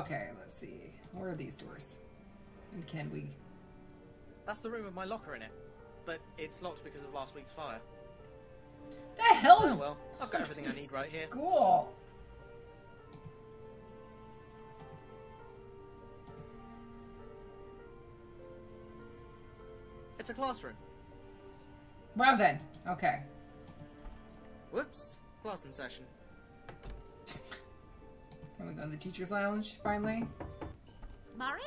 Okay, let's see. What are these doors? And can we? That's the room with my locker in it. But it's locked because of last week's fire. The hell Oh is well, I've got everything I need right here. Cool. It's a classroom. Well then. Okay. Whoops. Class in session. Can we go in the teacher's lounge finally? Murray?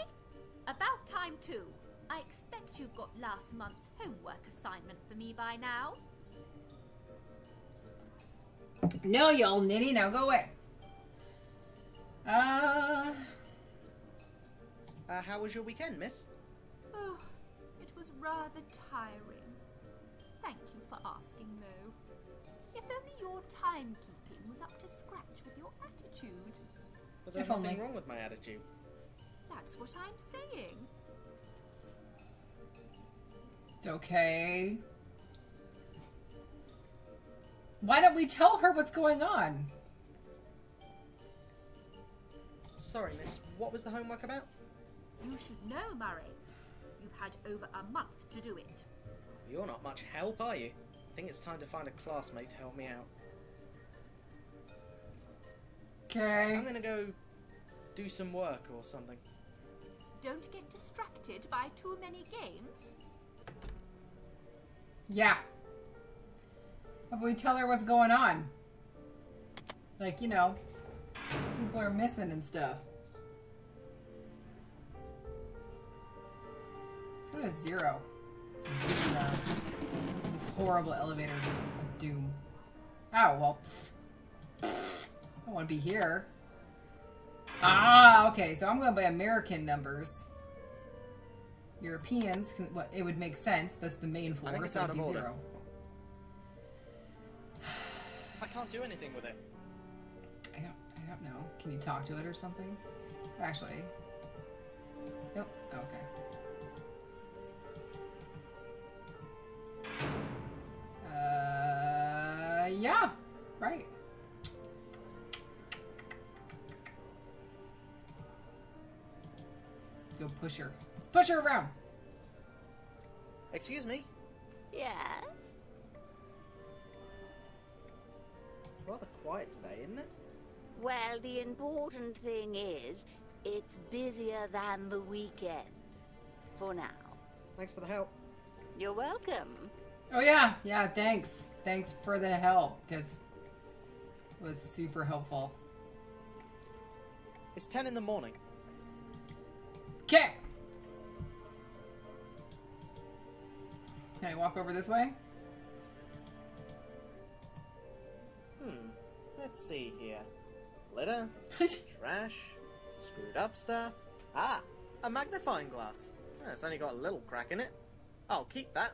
About time too. I expect you've got last month's homework assignment for me by now. No, you old nitty. Now go away. Uh. Uh, how was your weekend, miss? Oh, it was rather tiring. Thank you for asking, though. If only your timekeeping was up to scratch with your attitude. But there's If nothing only. wrong with my attitude. That's what I'm saying. Okay. Why don't we tell her what's going on? Sorry, miss. What was the homework about? You should know, Murray. You've had over a month to do it. You're not much help, are you? I think it's time to find a classmate to help me out. Okay. I'm gonna go do some work or something. Don't get distracted by too many games. Yeah. How about we tell her what's going on? Like, you know, people are missing and stuff. Let's go to zero. Zero. This horrible elevator of doom. Oh, well. I don't want to be here. Ah, okay, so I'm going by American numbers. Europeans, can, what, it would make sense. That's the main floor, I think it's so out it'd of be order. zero. I can't do anything with it. I don't, I don't know. Can you talk to it or something? Actually, nope. Okay. Uh, yeah, right. Go push her. Let's push her around. Excuse me. Yes? Rather quiet today, isn't it? Well, the important thing is, it's busier than the weekend. For now. Thanks for the help. You're welcome. Oh yeah, yeah. Thanks, thanks for the help because it was super helpful. It's 10 in the morning. Can I walk over this way? Hmm. Let's see here. Litter, trash, screwed up stuff. Ah, a magnifying glass. Oh, it's only got a little crack in it. I'll keep that.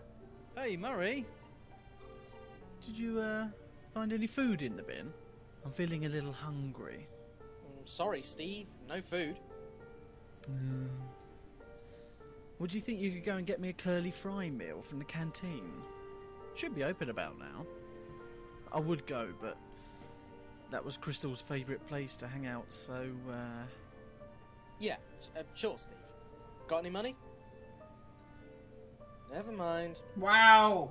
Hey, Murray. Did you, uh, find any food in the bin? I'm feeling a little hungry. Mm, sorry, Steve. No food. Would you think you could go and get me a curly fry meal from the canteen? Should be open about now. I would go, but that was Crystal's favourite place to hang out, so, uh. Yeah, uh, sure, Steve. Got any money? Never mind. Wow.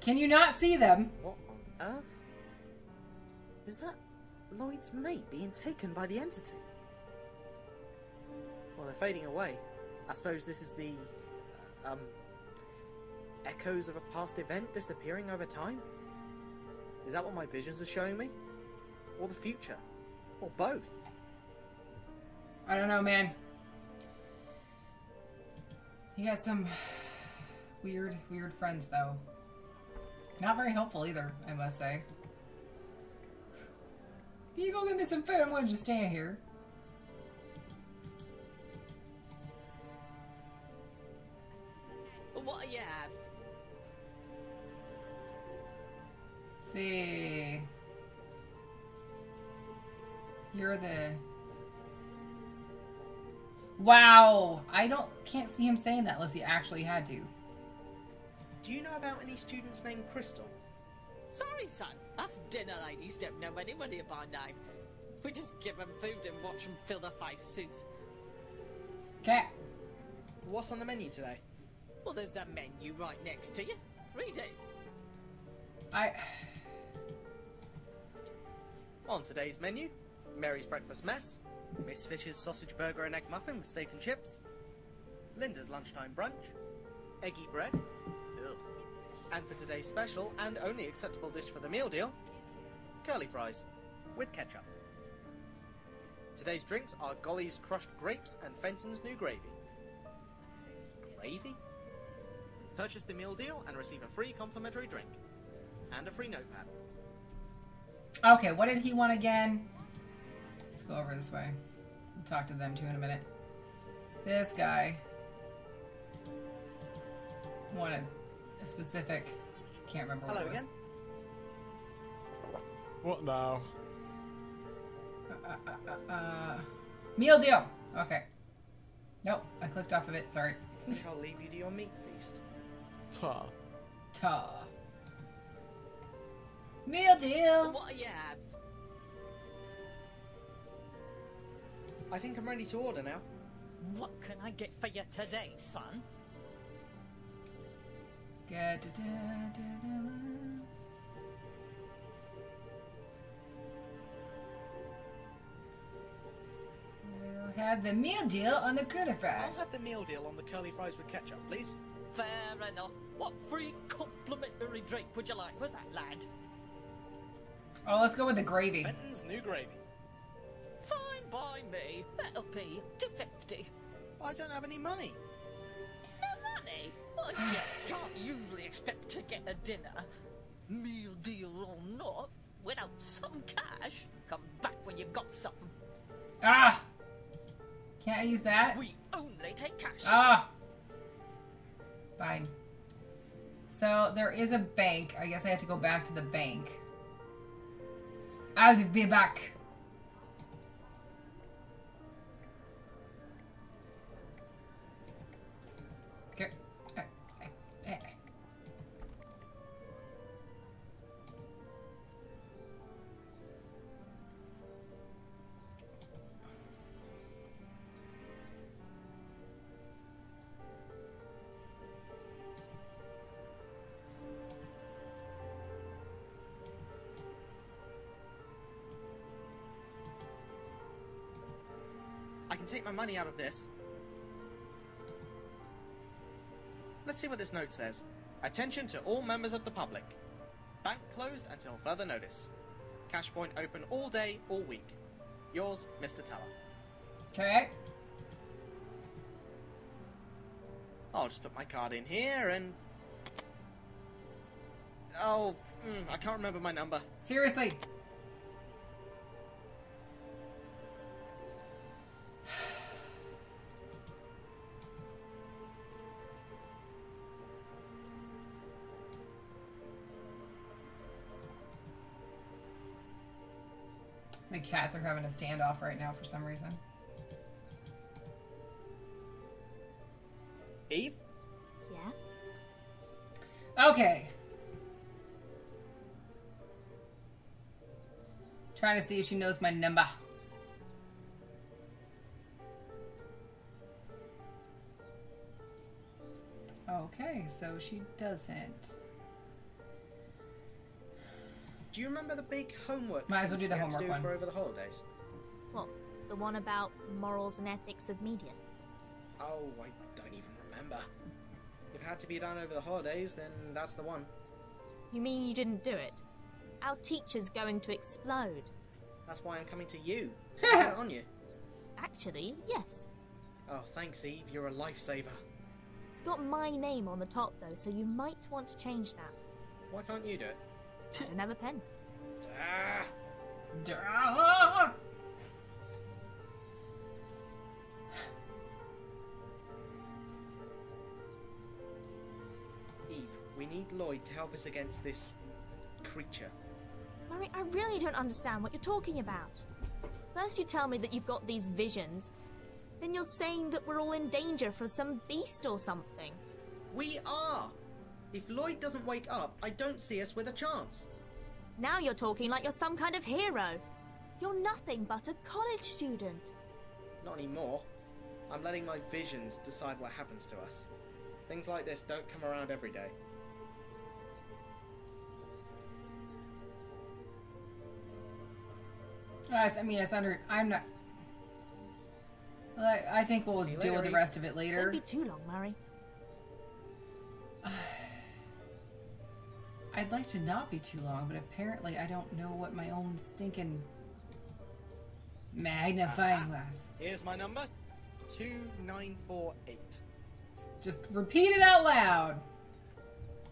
Can you not see them? What on earth? Is that Lloyd's mate being taken by the entity? Well, they're fading away. I suppose this is the. Uh, um. echoes of a past event disappearing over time? Is that what my visions are showing me? Or the future? Or both? I don't know, man. He has some weird, weird friends, though. Not very helpful either, I must say. Can you go get me some food? I'm gonna just stand here. See. You're the. Wow, I don't can't see him saying that unless he actually had to. Do you know about any students named Crystal? Sorry, son. Us dinner ladies don't know anybody by name. We just give them food and watch them fill their faces. Okay. What's on the menu today? Well, there's a menu right next to you. Read it. I. On today's menu, Mary's breakfast mess, Miss Fisher's sausage burger and egg muffin with steak and chips, Linda's lunchtime brunch, eggy bread, ugh, and for today's special and only acceptable dish for the meal deal, curly fries with ketchup. Today's drinks are Golly's crushed grapes and Fenton's new gravy. Gravy? Purchase the meal deal and receive a free complimentary drink and a free notepad. Okay, what did he want again? Let's go over this way. We'll talk to them too in a minute. This guy wanted a specific. Can't remember. What Hello it was. again. What now? Uh, uh, uh, uh, meal deal. Okay. Nope, I clicked off of it. Sorry. I I'll leave you to your meat feast. Ta. Ta. Meal deal. What do you have? I think I'm ready to order now. What can I get for you today, son? Da- da- da. We'll have the meal deal on the curly fries. I'll have the meal deal on the curly fries with ketchup, please. Fair enough. What free complimentary drink would you like with that, lad? Oh, let's go with the gravy. Fenton's new gravy. Fine by me. That'll be two fifty. I don't have any money. No money? Well, you can't usually expect to get a dinner, meal deal or not, without some cash. Come back when you've got some. Ah! Can't I use that? We only take cash. Ah! Fine. So there is a bank. I guess I have to go back to the bank. I'll be back. I can take my money out of this. Let's see what this note says. Attention to all members of the public. Bank closed until further notice. Cash point open all day, all week. Yours, Mr. Teller. Okay. I'll just put my card in here and. Oh, mm, I can't remember my number. Seriously. My cats are having a standoff right now for some reason. Eve? Yeah? Okay. Trying to see if she knows my number. Okay, so she doesn't. Do you remember the big homework Might as well quiz do the we had to homework do one. for over the holidays? What? The one about morals and ethics of media? Oh, I don't even remember. If it had to be done over the holidays, then that's the one. You mean you didn't do it? Our teacher's going to explode. That's why I'm coming to you. get on you. Actually, yes. Oh, thanks, Eve. You're a lifesaver. It's got my name on the top though, so you might want to change that. Why can't you do it? I don't have a pen. Eve, we need Lloyd to help us against this creature. Murray, I really don't understand what you're talking about. First, you tell me that you've got these visions. Then you're saying that we're all in danger from some beast or something. We are! If Lloyd doesn't wake up, I don't see us with a chance. Now you're talking like you're some kind of hero. You're nothing but a college student. Not anymore. I'm letting my visions decide what happens to us. Things like this don't come around every day. Guys, I mean, it's under. I'm not. I, I think we'll See you deal with the rest of it later. Won't be too long, Murray. I'd like to not be too long, but apparently I don't know what my own stinking magnifying glass. Here's my number 2948. Just repeat it out loud.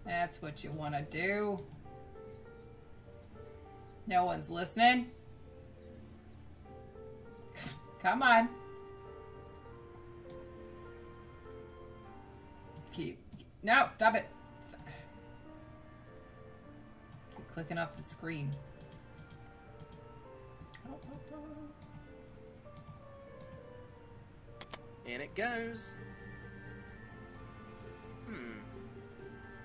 That's what you want to do. No one's listening. Come on. Keep. No, stop it. Clicking off the screen. In it goes. Hmm.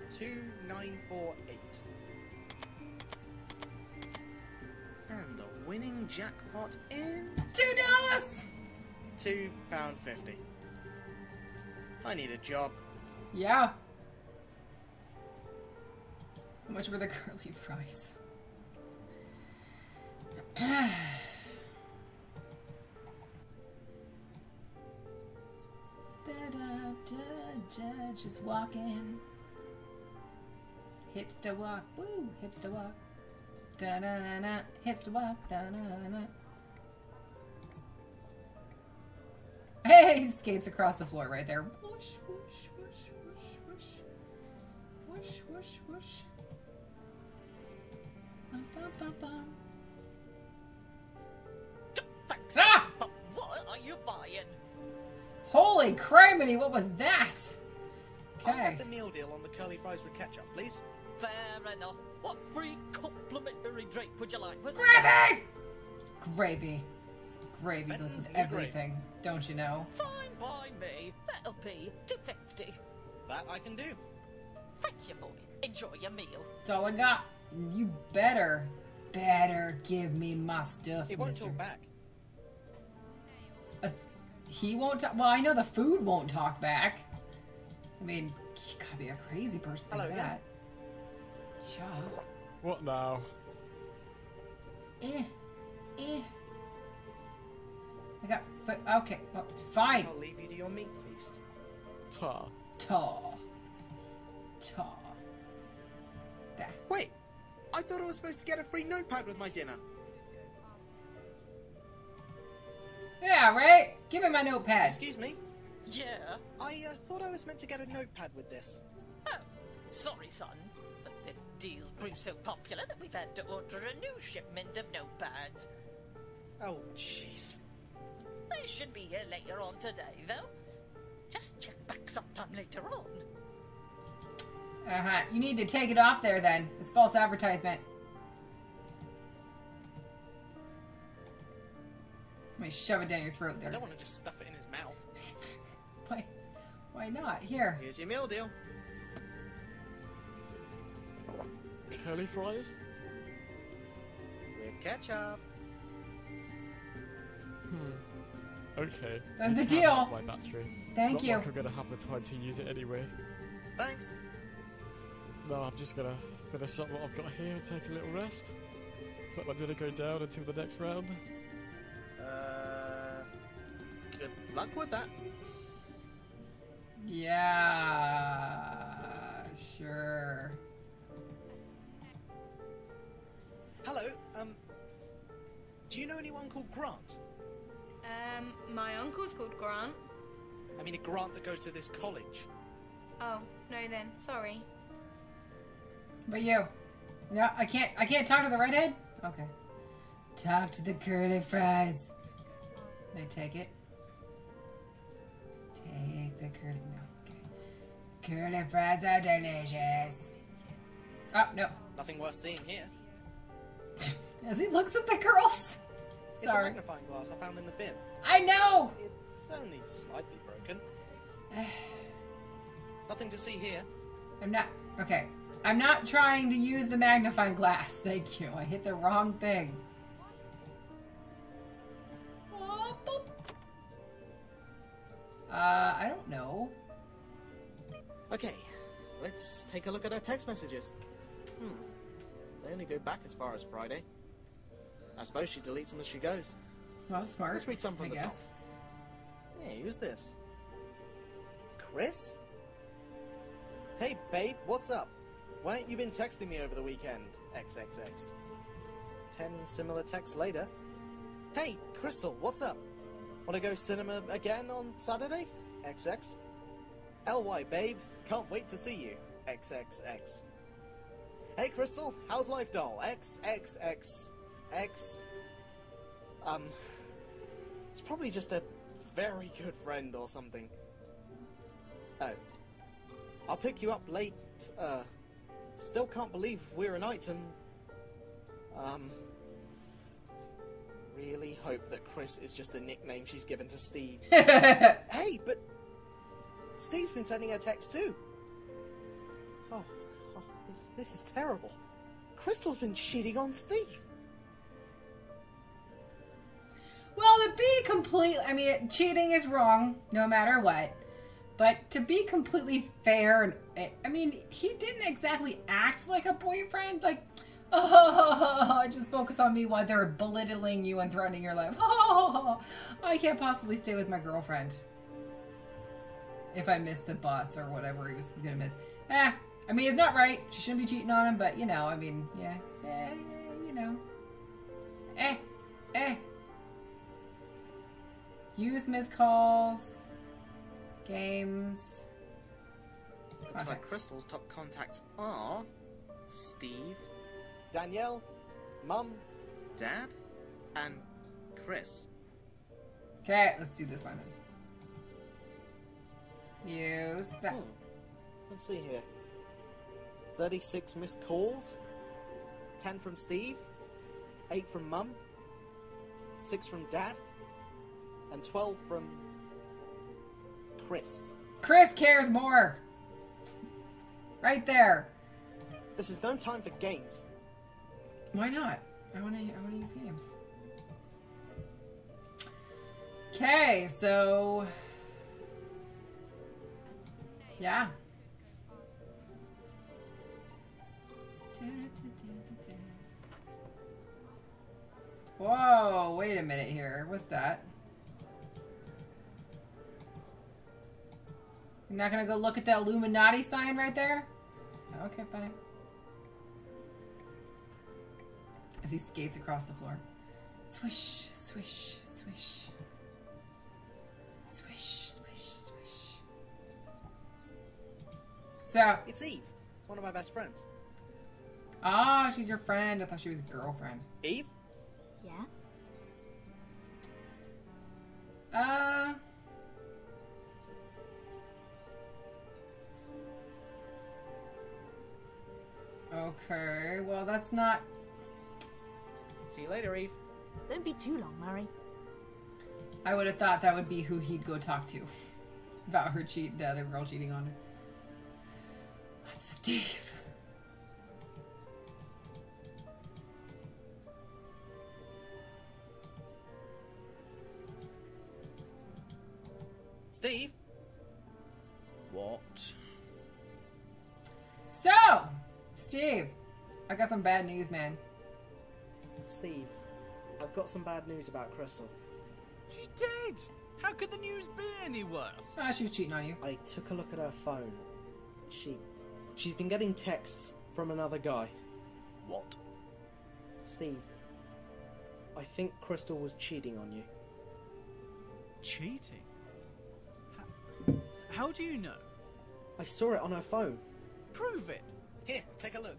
2948. And the winning jackpot is Two dollars. two pound fifty. I need a job. Yeah. How much were the curly fries? da, da, da, da, just walking. Hipster walk, woo, hipster walk. Da da da da, hipster walk, da da da da. Hey, he skates across the floor right there. Whoosh, whoosh, whoosh, whoosh, whoosh. Whoosh, whoosh, whoosh. Ah! What are you buying? Holy criminy, what was that? I'll Okay. have the meal deal on the curly fries with ketchup, please. Fair enough. What free complimentary drink would you like? Gravy! Gravy. Gravy goes with new gravy. everything, don't you know? Fine by me. That'll be two fifty. That I can do. Thank you, boy. Enjoy your meal. That's all I got. You better, better give me my stuff, It won't mister. talk back. Uh, he won't talk. Well, I know the food won't talk back. I mean, you gotta be a crazy person to Hello think that. Cha. What now? Eh. Eh. I got. But okay. Well, fine. I'll leave you to your meat feast. Ta. Ta. Ta. There. Wait, I thought I was supposed to get a free notepad with my dinner. Yeah, right? Give me my notepad. Excuse me, Yeah. I uh, thought I was meant to get a notepad with this. Oh, sorry, son. But this deal's proved so popular that we've had to order a new shipment of notepads. Oh, jeez. They should be here later on today, though. Just check back sometime later on. Uh huh. You need to take it off there then. It's false advertisement. Let me shove it down your throat there. I don't want to just stuff it in his mouth. Why? Why not? Here. Here's your meal deal. Curly fries? With ketchup. Hmm. Okay. That's You the deal. My battery. Thank Not you. Like I'm gonna have the time to use it anyway. Thanks. No, I'm just gonna finish up what I've got here and take a little rest. Let my dinner go down until the next round. Uh, good luck with that. Yeah. Sure. Hello, um, do you know anyone called Grant? Um, my uncle's called Grant. I mean, a Grant that goes to this college. Oh, no then, sorry. But you. No, I can't. I can't talk to the redhead. Okay. Talk to the curly fries. Can I take it? Take the curly. No. Okay. Curly fries are delicious. Oh no. Nothing worth seeing here. As he looks at the girls. It's a magnifying glass I found in the bin. I know. It's only slightly broken. Nothing to see here. I'm not. Okay. I'm not trying to use the magnifying glass. Thank you. I hit the wrong thing. Uh, I don't know. Okay, let's take a look at her text messages. Hmm. They only go back as far as Friday. I suppose she deletes them as she goes. Well, smart. Let's read some from I the guess. top. Hey, who's this? Chris? Hey, babe, what's up? Why ain't you been texting me over the weekend? XXX. Ten similar texts later. Hey, Crystal, what's up? Wanna go cinema again on Saturday? XX. LY, babe, can't wait to see you. XXX. Hey, Crystal, how's life, doll? XXX. X. Um. It's probably just a very good friend or something. Oh. I'll pick you up late, uh. Still can't believe we're an item. Um. Really hope that Chris is just a nickname she's given to Steve. hey, but. Steve's been sending her texts too. Oh, oh this, this is terrible. Crystal's been cheating on Steve. Well, to be complete, I mean, cheating is wrong no matter what. But to be completely fair, I mean, he didn't exactly act like a boyfriend. Like, oh, just focus on me while they're belittling you and threatening your life. Oh, I can't possibly stay with my girlfriend if I miss the bus or whatever he was gonna miss. Eh, I mean, it's not right. She shouldn't be cheating on him, but you know, I mean, yeah, eh, you know, eh, eh. Use missed calls, games. Looks like. Crystal's top contacts are Steve, Danielle, Mum, Dad, and Chris. Okay, let's do this one then. Use that. Hmm. Let's see here. 36 missed calls, 10 from Steve, 8 from Mum, 6 from Dad, and 12 from Chris. Chris cares more. Right there. This is no time for games. Why not? I want to. I want to use games. Okay, so yeah. Whoa! Wait a minute here. What's that? You're not gonna go look at the Illuminati sign right there? Okay, fine. As he skates across the floor. Swish, swish, swish. Swish, swish, swish. So, It's Eve, one of my best friends. ah, she's your friend. I thought she was a girlfriend. Eve? Yeah? Uh. Okay, well, that's not. See you later, Eve. Don't be too long, Murray. I would have thought that would be who he'd go talk to about her cheat, the other girl cheating on her. That's Steve. Steve? Steve, I got some bad news, man. Steve, I've got some bad news about Crystal. She's dead! How could the news be any worse? Ah, she was cheating on you. I took a look at her phone. She. She's been getting texts from another guy. What? Steve, I think Crystal was cheating on you. Cheating? How, how do you know? I saw it on her phone. Prove it! Here, take a look.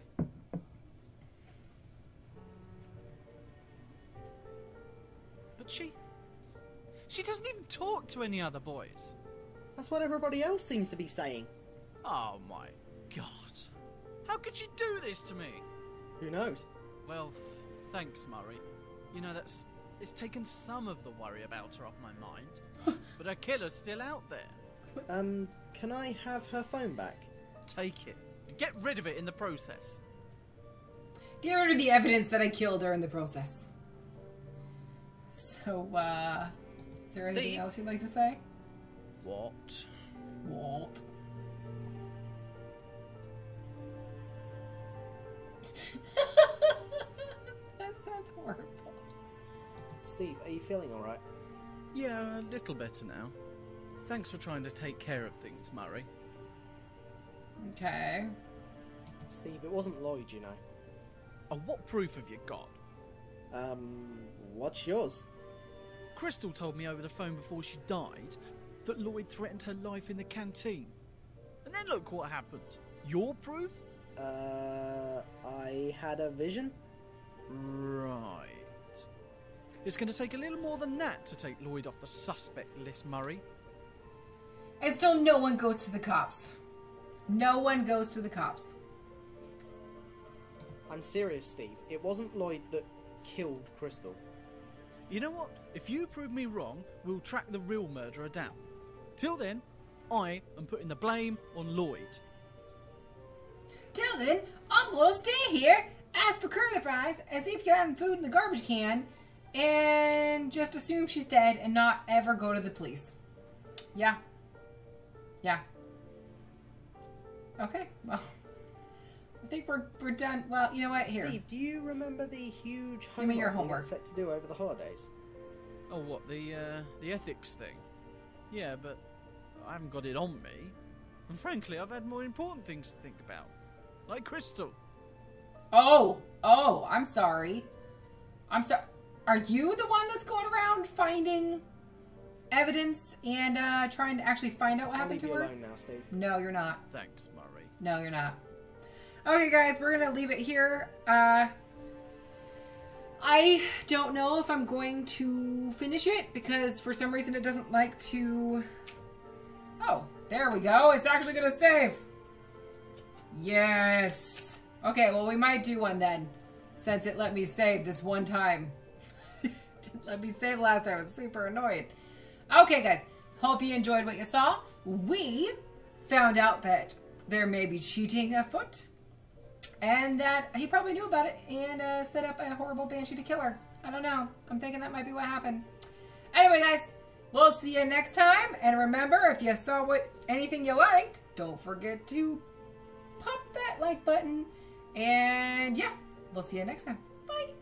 But she. She doesn't even talk to any other boys. That's what everybody else seems to be saying. Oh my god. How could she do this to me? Who knows? Well, thanks, Murray. You know, that's. It's taken some of the worry about her off my mind. but her killer's still out there. Um, can I have her phone back? Take it and Get rid of it in the process. Get rid of the evidence that I killed her in the process. So, uh, is there anything else you'd like to say? What? Walt. that sounds horrible. Steve, are you feeling alright? Yeah, a little better now. Thanks for trying to take care of things, Murray. Okay. Steve, it wasn't Lloyd, you know. And what proof have you got? Um, what's yours? Crystal told me over the phone before she died that Lloyd threatened her life in the canteen. And then look what happened. Your proof? Uh, I had a vision? Right. It's going to take a little more than that to take Lloyd off the suspect list, Murray. And still, no one goes to the cops. No one goes to the cops. I'm serious, Steve. It wasn't Lloyd that killed Crystal. You know what? If you prove me wrong, we'll track the real murderer down. Till then, I am putting the blame on Lloyd. Till then, I'm gonna stay here, ask for curly fries, as if you're having food in the garbage can, and just assume she's dead and not ever go to the police. Yeah. Yeah. Okay, well. I think we're, we're done. Well, you know what? Here. Steve, do you remember the huge Give me your homework we homework. had set to do over the holidays? Oh, what the uh, the ethics thing? Yeah, but I haven't got it on me. And frankly, I've had more important things to think about, like Crystal. Oh, oh, I'm sorry. I'm sorry. Are you the one that's going around finding evidence and uh, trying to actually find out what I'll happened leave to you her? alone now, Steve. No, you're not. Thanks, Murray. No, you're not. Okay, guys, we're gonna leave it here. Uh, I don't know if I'm going to finish it because for some reason it doesn't like to. Oh, there we go. It's actually gonna save. Yes. Okay, well we might do one then, since it let me save this one time. Didn't let me save last time. I was super annoyed. Okay, guys. Hope you enjoyed what you saw. We found out that there may be cheating afoot, and that he probably knew about it and uh, set up a horrible banshee to kill her. I don't know. I'm thinking that might be what happened. Anyway, guys, we'll see you next time. And remember, if you saw what anything you liked, don't forget to pop that like button. And yeah, we'll see you next time. Bye.